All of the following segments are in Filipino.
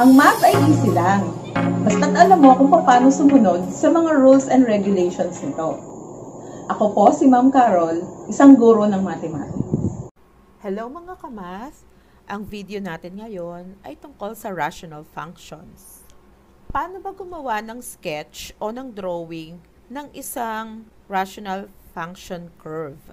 Ang math ay easy lang. Basta't alam mo kung paano sumunod sa mga rules and regulations nito. Ako po si Ma'am Carol, isang guro ng mathematics. Hello mga kamas! Ang video natin ngayon ay tungkol sa rational functions. Paano ba gumawa ng sketch o ng drawing ng isang rational function curve?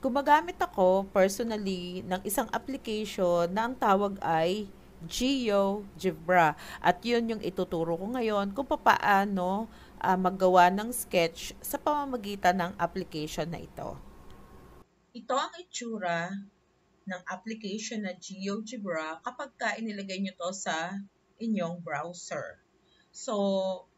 Gumagamit ako personally ng isang application na ang tawag ay GeoGebra. At yun yung ituturo ko ngayon kung paano uh, maggawa ng sketch sa pamamagitan ng application na ito. Ito ang itsura ng application na GeoGebra kapag ka inilagay nyo to sa inyong browser. So,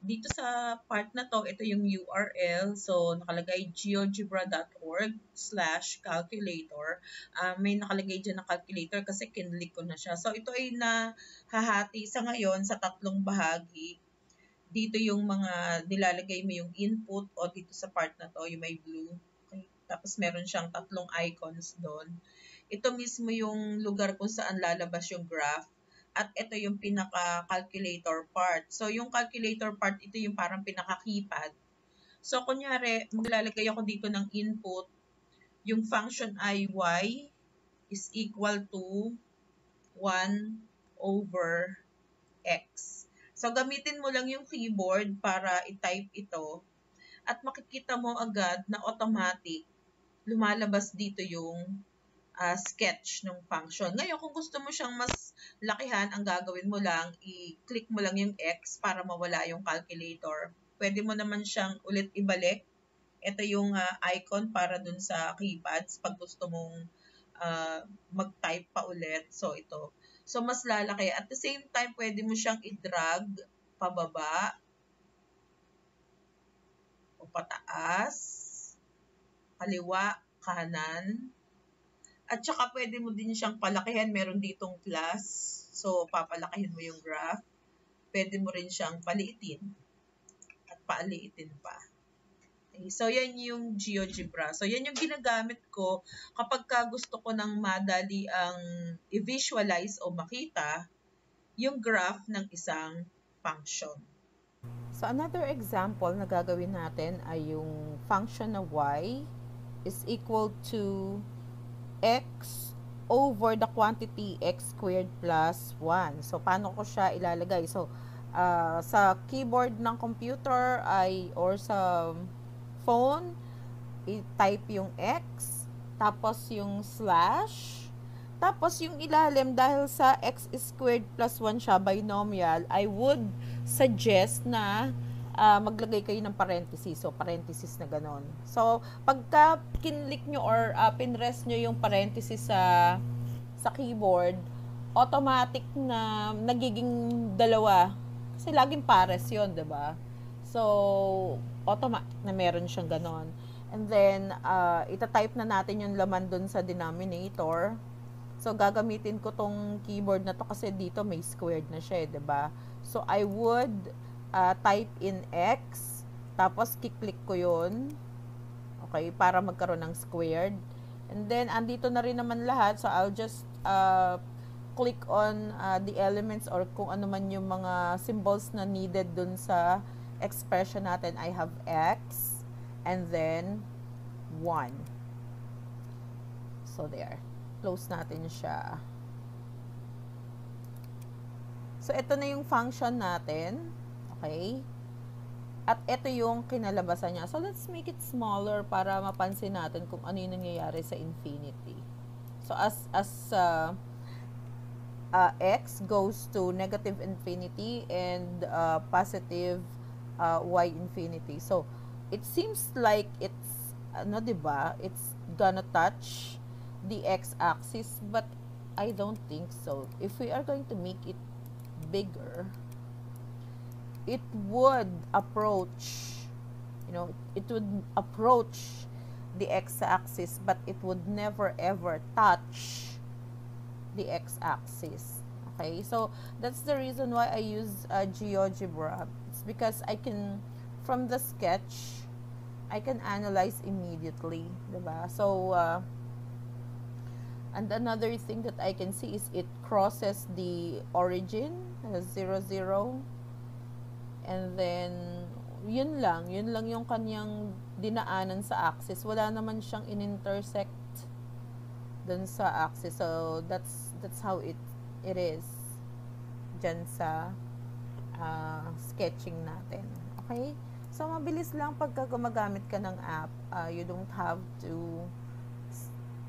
dito sa part na to, ito yung URL. So, nakalagay geogebra.org slash calculator. Uh, may nakalagay dyan na calculator kasi kinlik ko na siya. So, ito ay nahahati sa ngayon sa tatlong bahagi. Dito yung mga nilalagay mo yung input o dito sa part na to, yung may blue. Okay. Tapos, meron siyang tatlong icons doon. Ito mismo yung lugar kung saan lalabas yung graph at ito yung pinaka-calculator part. So, yung calculator part, ito yung parang pinaka-keypad. So, kunyari, maglalagay ako dito ng input. Yung function ay y is equal to 1 over x. So, gamitin mo lang yung keyboard para i-type ito. At makikita mo agad na automatic lumalabas dito yung uh, sketch ng function. Ngayon, kung gusto mo siyang mas lakihan, ang gagawin mo lang, i-click mo lang yung X para mawala yung calculator. Pwede mo naman siyang ulit ibalik. Ito yung uh, icon para dun sa keypads pag gusto mong uh, mag-type pa ulit. So, ito. So, mas lalaki. At the same time, pwede mo siyang i-drag pababa o pataas, kaliwa, kanan, at saka pwede mo din siyang palakihan. Meron ditong plus. So, papalakihin mo yung graph. Pwede mo rin siyang paliitin. At paaliitin pa. Okay, so, yan yung GeoGebra. So, yan yung ginagamit ko kapag ka gusto ko ng madali ang i-visualize o makita yung graph ng isang function. So, another example na gagawin natin ay yung function na y is equal to x over the quantity x squared plus 1. So, paano ko siya ilalagay? So, uh, sa keyboard ng computer ay or sa phone, i-type yung x, tapos yung slash, tapos yung ilalim dahil sa x squared plus 1 siya binomial, I would suggest na uh, maglagay kayo ng parenthesis. So, parenthesis na ganon. So, pagka kinlik nyo or uh, pinrest nyo yung parenthesis sa, sa keyboard, automatic na nagiging dalawa. Kasi laging pares di ba? So, automatic na meron siyang ganon. And then, uh, itatype na natin yung laman dun sa denominator. So, gagamitin ko tong keyboard na to kasi dito may squared na siya, eh, ba? So, I would uh, type in X, tapos kiklik ko yun, okay, para magkaroon ng squared. And then, andito na rin naman lahat, so I'll just uh, click on uh, the elements or kung ano man yung mga symbols na needed dun sa expression natin. I have X, and then 1. So, there. Close natin siya. So, ito na yung function natin. Okay? At ito yung kinalabasan niya. So, let's make it smaller para mapansin natin kung ano yung nangyayari sa infinity. So, as, as uh, uh, x goes to negative infinity and uh, positive uh, y infinity. So, it seems like it's, ano, diba? It's gonna touch the x-axis, but I don't think so. If we are going to make it bigger, it would approach, you know, it would approach the x-axis, but it would never ever touch the x-axis. Okay, so that's the reason why I use uh, GeoGebra. It's because I can, from the sketch, I can analyze immediately, diba? So, uh, And another thing that I can see is it crosses the origin, as 0, 0. And then, yun lang. Yun lang yung kanyang dinaanan sa axis. Wala naman siyang in-intersect dun sa axis. So, that's that's how it it is dyan sa uh, sketching natin. Okay? So, mabilis lang pagka gumagamit ka ng app. Uh, you don't have to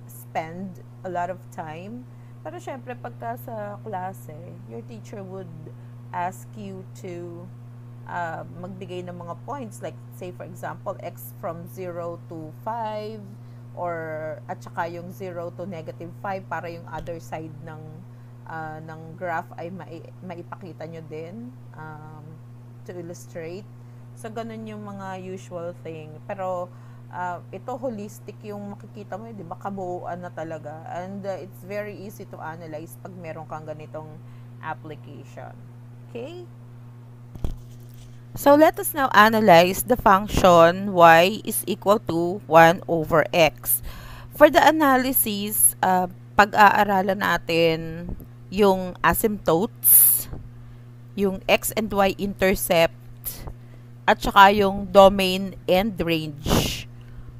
spend a lot of time. Pero syempre, pagka sa klase, your teacher would ask you to uh, magbigay ng mga points. Like, say for example, x from 0 to 5 or at saka yung 0 to negative 5 para yung other side ng uh, ng graph ay mai, maipakita nyo din um, to illustrate. So, ganun yung mga usual thing. Pero, uh, ito holistic yung makikita mo, 'di ba? Kabuuan na talaga. And uh, it's very easy to analyze pag meron kang ganitong application. Okay? So let us now analyze the function y is equal to 1 over x. For the analysis, uh, pag-aaralan natin yung asymptotes, yung x and y intercept, at saka yung domain and range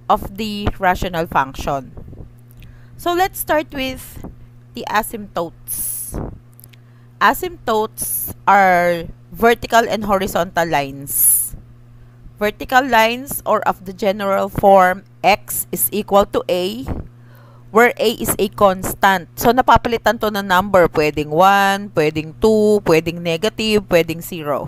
of the rational function. So let's start with the asymptotes. Asymptotes are vertical and horizontal lines. Vertical lines or of the general form x is equal to a where a is a constant. So, napapalitan to ng number. Pwedeng 1, pwedeng 2, pwedeng negative, pwedeng 0.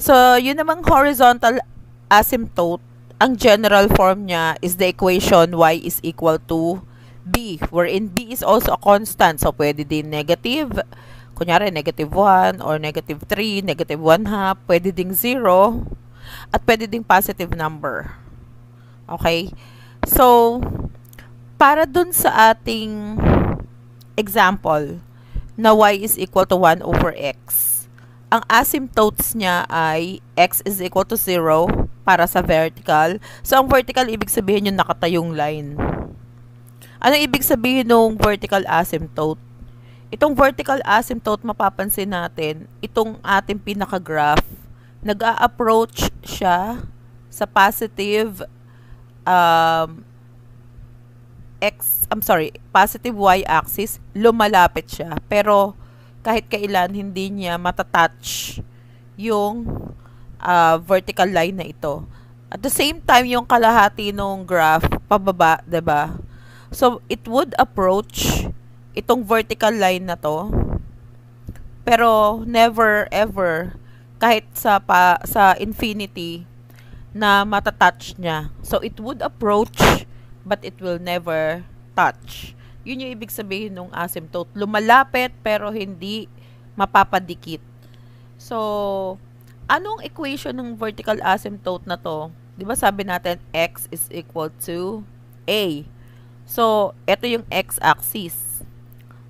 So, yun namang horizontal asymptote ang general form niya is the equation y is equal to b, wherein b is also a constant. So, pwede din negative, kunyari negative 1 or negative 3, negative 1 half, pwede ding 0, at pwede ding positive number. Okay? So, para dun sa ating example na y is equal to 1 over x, ang asymptotes niya ay x is equal to 0 para sa vertical. So, ang vertical, ibig sabihin yung nakatayong line. Ano ibig sabihin ng vertical asymptote? Itong vertical asymptote, mapapansin natin, itong ating pinaka-graph, nag-a-approach siya sa positive um, x, I'm sorry, positive y-axis, lumalapit siya. Pero, kahit kailan hindi niya matatouch yung uh, vertical line na ito. At the same time, yung kalahati ng graph, pababa, ba diba? So, it would approach itong vertical line na to. Pero, never ever, kahit sa, pa, sa infinity, na matatouch niya. So, it would approach, but it will never touch. Yun yung ibig sabihin ng asymptote. Lumalapit pero hindi mapapadikit. So, anong equation ng vertical asymptote na to? 'Di ba sabi natin x is equal to a. So, ito yung x-axis.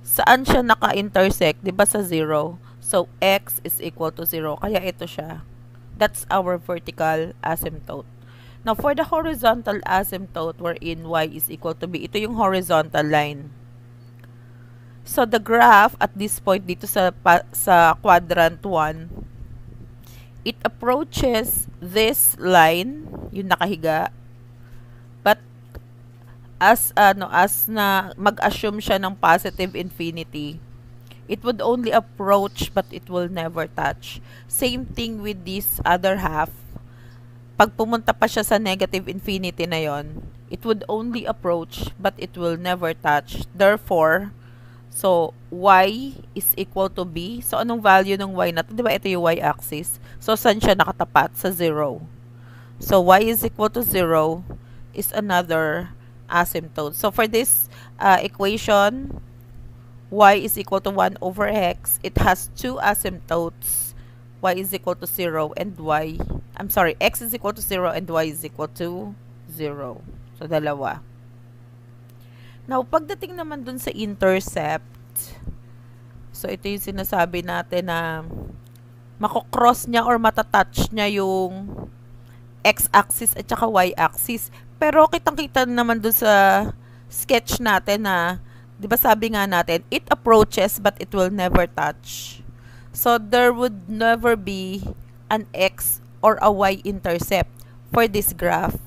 Saan siya naka-intersect? 'Di ba sa 0? So, x is equal to 0. Kaya ito siya. That's our vertical asymptote. Now, for the horizontal asymptote wherein y is equal to b, ito yung horizontal line. So, the graph at this point dito sa, sa quadrant 1, it approaches this line, yung nakahiga, as, ano, as na mag-assume siya ng positive infinity, it would only approach but it will never touch. Same thing with this other half, pag pumunta pa siya sa negative infinity na yon, it would only approach but it will never touch. Therefore, so y is equal to b. So, anong value ng y na to? Di ba ito yung y-axis? So, saan siya nakatapat? Sa 0. So, y is equal to 0 is another asymptote. So, for this uh, equation, y is equal to 1 over x, it has two asymptotes y is equal to 0 and y, I'm sorry, x is equal to 0 and y is equal to 0. So, dalawa. Now, pagdating naman dun sa intercept, so ito yung sinasabi natin na makocross niya or matatouch niya yung x-axis at saka y-axis. Pero kitang-kita naman dun sa sketch natin na 'di ba sabi nga natin, it approaches but it will never touch. So there would never be an x or a y intercept for this graph.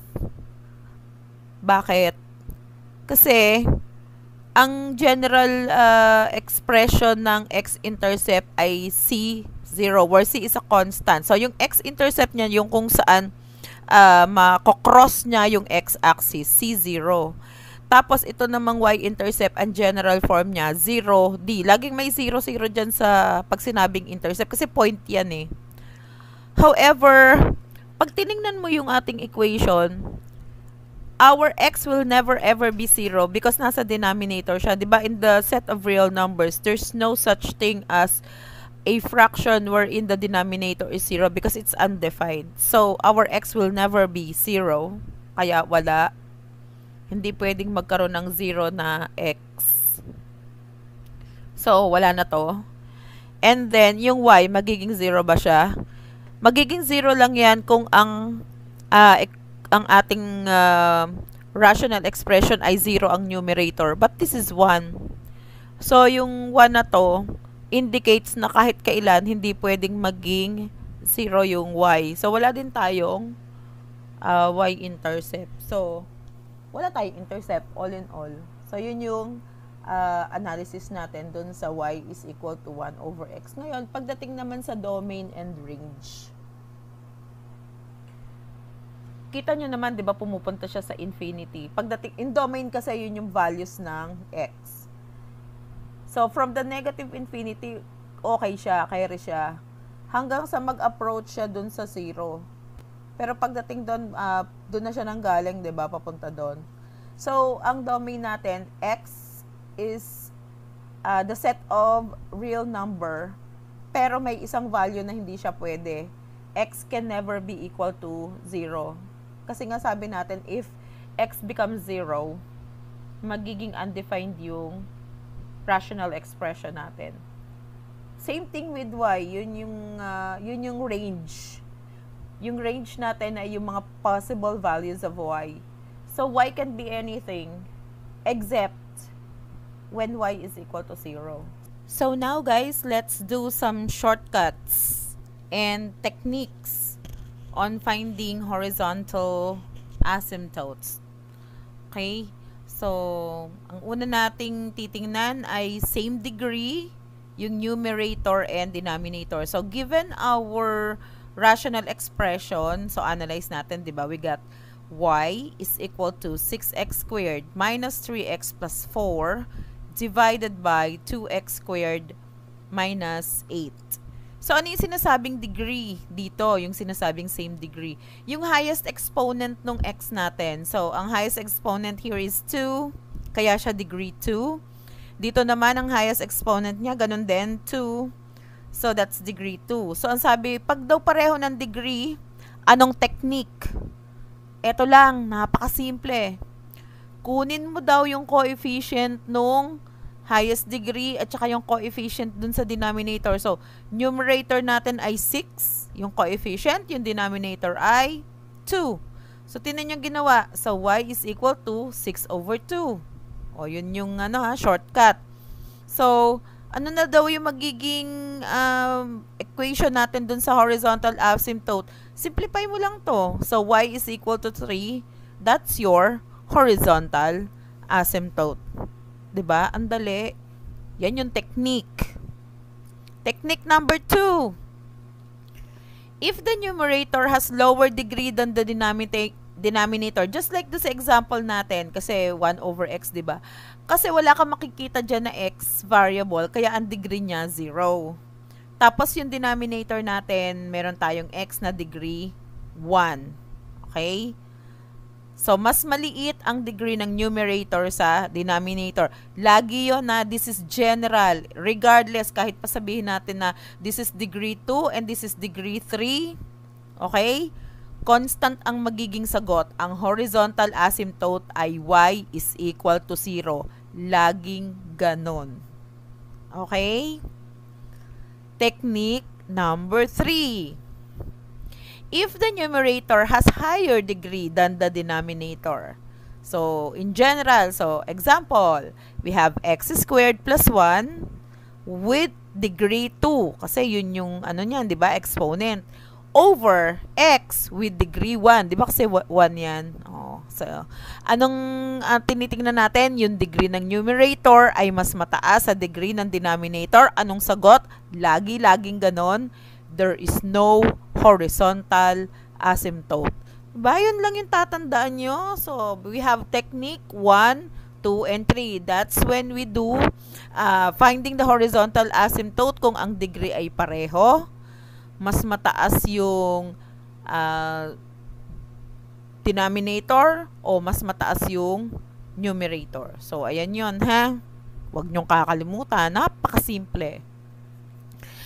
Bakit? Kasi ang general uh, expression ng x-intercept ay c0 where c is a constant. So yung x-intercept niya yung kung saan uh, makokross niya yung x-axis, c0. Tapos, ito namang y-intercept, ang general form niya, 0, d. Laging may 0, 0 dyan sa pag sinabing intercept kasi point yan eh. However, pag tiningnan mo yung ating equation, our x will never ever be 0 because nasa denominator siya. 'di ba In the set of real numbers, there's no such thing as a fraction wherein the denominator is 0 because it's undefined. So, our x will never be 0. Kaya wala hindi pwedeng magkaroon ng 0 na x. So, wala na to. And then, yung y, magiging 0 ba siya? Magiging 0 lang yan kung ang uh, ang ating uh, rational expression ay 0 ang numerator. But this is 1. So, yung 1 na to, indicates na kahit kailan, hindi pwedeng maging 0 yung y. So, wala din tayong uh, y-intercept. So, wala tayong intercept all in all. So, yun yung uh, analysis natin dun sa y is equal to 1 over x. Ngayon, pagdating naman sa domain and range, kita nyo naman, di ba, pumupunta siya sa infinity. Pagdating, in domain kasi yun yung values ng x. So, from the negative infinity, okay siya, carry siya. Hanggang sa mag-approach siya dun sa zero. Pero pagdating doon, uh, doon na siya nang galing, 'di ba, papunta doon. So, ang domain natin, x is uh, the set of real number, pero may isang value na hindi siya pwede. x can never be equal to 0. Kasi nga sabi natin, if x becomes 0, magiging undefined yung rational expression natin. Same thing with y, yun yung, uh, yun yung range yung range natin ay yung mga possible values of y. So, y can be anything except when y is equal to 0. So, now guys, let's do some shortcuts and techniques on finding horizontal asymptotes. Okay? So, ang una nating titingnan ay same degree, yung numerator and denominator. So, given our rational expression, so analyze natin, di ba? We got y is equal to 6x squared minus 3x plus 4 divided by 2x squared minus 8. So, ano yung sinasabing degree dito? Yung sinasabing same degree. Yung highest exponent ng x natin. So, ang highest exponent here is 2. Kaya siya degree 2. Dito naman, ang highest exponent niya, ganun din, 2. So, that's degree 2. So, ang sabi, pag daw pareho ng degree, anong technique? Ito lang, napakasimple. Kunin mo daw yung coefficient nung highest degree at saka yung coefficient dun sa denominator. So, numerator natin ay 6, yung coefficient, yung denominator ay 2. So, tinan yung ginawa. So, y is equal to 6 over 2. O, yun yung ano ha, shortcut. So, ano na daw yung magiging um, equation natin dun sa horizontal asymptote? Simplify mo lang to. So, y is equal to 3. That's your horizontal asymptote. Ba diba? Ang dali. Yan yung technique. Technique number 2. If the numerator has lower degree than the denominator, denominator, just like this example natin, kasi 1 over x, di ba? Kasi wala kang makikita dyan na x variable, kaya ang degree niya 0. Tapos yung denominator natin, meron tayong x na degree 1. Okay? So, mas maliit ang degree ng numerator sa denominator. Lagi yon na this is general. Regardless, kahit pa sabihin natin na this is degree 2 and this is degree 3. Okay? Constant ang magiging sagot. Ang horizontal asymptote ay y is equal to 0 laging ganon. Okay? Technique number 3. If the numerator has higher degree than the denominator. So, in general, so example, we have x squared plus 1 with degree 2. Kasi yun yung, ano niyan, di ba, exponent. Over x with degree 1. Di ba kasi 1 yan? Oh, so, anong uh, tinitingnan natin? Yung degree ng numerator ay mas mataas sa degree ng denominator. Anong sagot? Lagi-laging ganon. There is no horizontal asymptote. Diba? Yun lang yung tatandaan nyo. So, we have technique 1, 2, and 3. That's when we do uh, finding the horizontal asymptote kung ang degree ay pareho. Mas mataas yung uh, denominator o mas mataas yung numerator. So, ayan yun, ha? Huwag nyong kakalimutan. Napakasimple.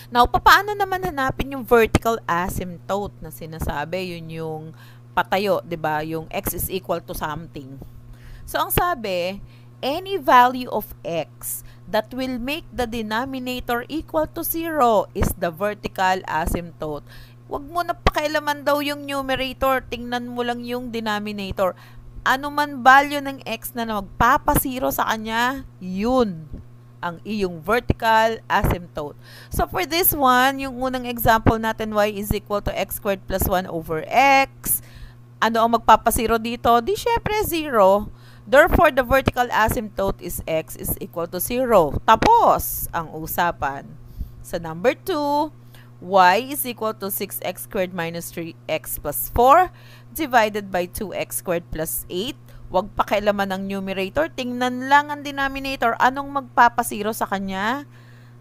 Now, paano naman hanapin yung vertical asymptote na sinasabi? Yun yung patayo, 'di ba? Yung x is equal to something. So ang sabi, any value of x that will make the denominator equal to 0 is the vertical asymptote. Huwag mo na pakialaman daw yung numerator, tingnan mo lang yung denominator. Ano man value ng x na magpapasiro sa kanya, yun ang iyong vertical asymptote. So, for this one, yung unang example natin, y is equal to x squared plus 1 over x ano ang magpapasiro dito? Di syempre 0. Therefore, the vertical asymptote is x is equal to 0. Tapos, ang usapan. Sa number 2, y is equal to 6x squared minus 3x plus 4 divided by 2x squared plus 8. Huwag pakialaman ng numerator. Tingnan lang ang denominator. Anong magpapasiro sa kanya?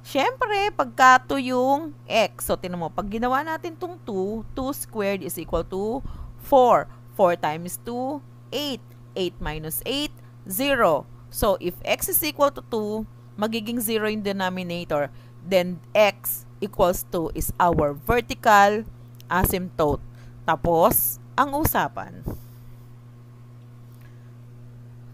Siyempre, pagka 2 yung x. So, tinan mo, pag ginawa natin itong 2, 2 squared is equal to 4. 4 times 2, 8. 8 minus 8, 0. So, if x is equal to 2, magiging 0 yung denominator. Then, x equals to is our vertical asymptote. Tapos, ang usapan.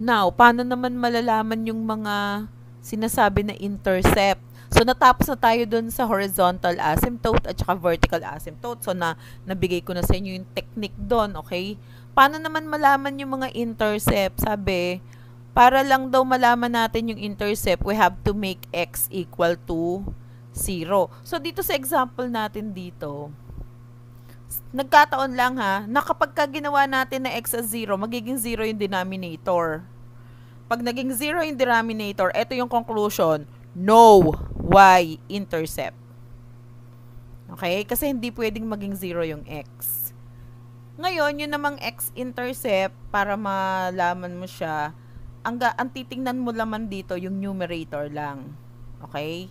Now, paano naman malalaman yung mga sinasabi na intercept? So, natapos na tayo dun sa horizontal asymptote at saka vertical asymptote. So, na, nabigay ko na sa inyo yung technique doon, okay? Paano naman malaman yung mga intercept? Sabi, para lang daw malaman natin yung intercept, we have to make x equal to 0. So, dito sa example natin dito, nagkataon lang ha, na kapag ginawa natin na x as 0, magiging 0 yung denominator. Pag naging 0 yung denominator, ito yung conclusion, no y-intercept. Okay? Kasi hindi pwedeng maging 0 yung x. Ngayon, yun namang x-intercept, para malaman mo siya, ang, ang titingnan mo naman dito, yung numerator lang. Okay?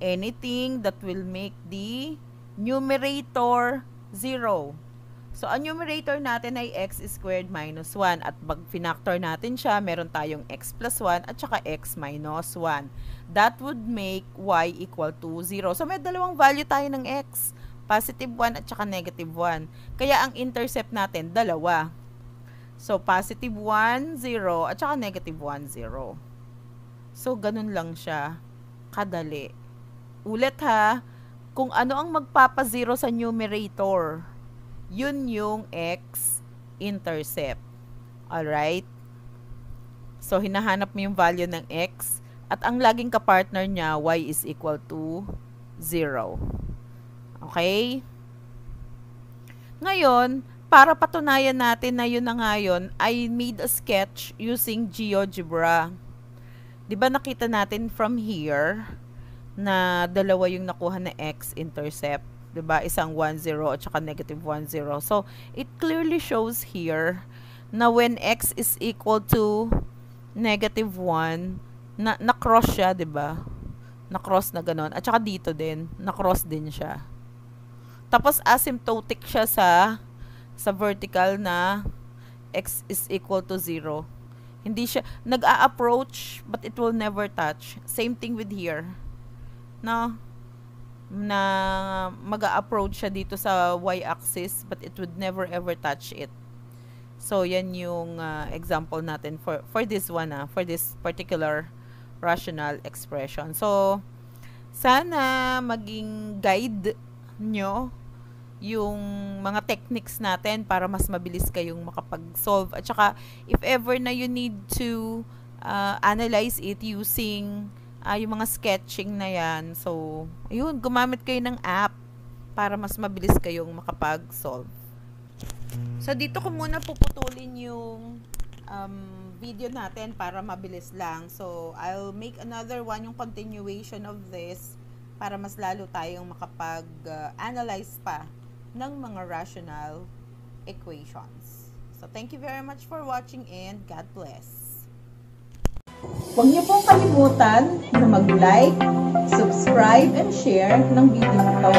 Anything that will make the numerator 0. So, ang numerator natin ay x squared minus 1. At pag finactor natin siya, meron tayong x plus 1 at saka x minus 1. That would make y equal to 0. So, may dalawang value tayo ng x. Positive 1 at saka negative 1. Kaya ang intercept natin, dalawa. So, positive 1, 0 at saka negative 1, 0. So, ganun lang siya. Kadali. Ulit ha, kung ano ang magpapa-0 sa numerator yun yung x-intercept. Alright? So, hinahanap mo yung value ng x at ang laging kapartner niya, y is equal to 0. Okay? Ngayon, para patunayan natin na yun na nga yun, I made a sketch using GeoGebra. Di ba nakita natin from here na dalawa yung nakuha na x-intercept? 'Di ba? Isang 1 0 at saka negative 1 0. So, it clearly shows here na when x is equal to negative 1, na na-cross siya, 'di ba? Na-cross na ganon. At saka dito din, na-cross din siya. Tapos asymptotic siya sa sa vertical na x is equal to 0. Hindi siya nag-a-approach but it will never touch. Same thing with here. No? Na mag approach siya dito sa y-axis but it would never ever touch it. So, yan yung uh, example natin for, for this one, ah, for this particular rational expression. So, sana maging guide nyo yung mga techniques natin para mas mabilis kayong makapag-solve. At saka, if ever na you need to uh, analyze it using uh, yung mga sketching na yan. So, yun, gumamit kayo ng app para mas mabilis kayong makapag-solve. So, dito ko muna puputulin yung um, video natin para mabilis lang. So, I'll make another one, yung continuation of this para mas lalo tayong makapag-analyze uh, pa ng mga rational equations. So, thank you very much for watching and God bless. Huwag niyo pong kalimutan na mag-like, subscribe, and share ng video ito.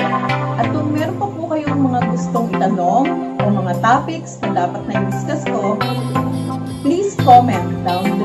At kung meron pa po kayong mga gustong itanong o mga topics na dapat na i-discuss ko, please comment down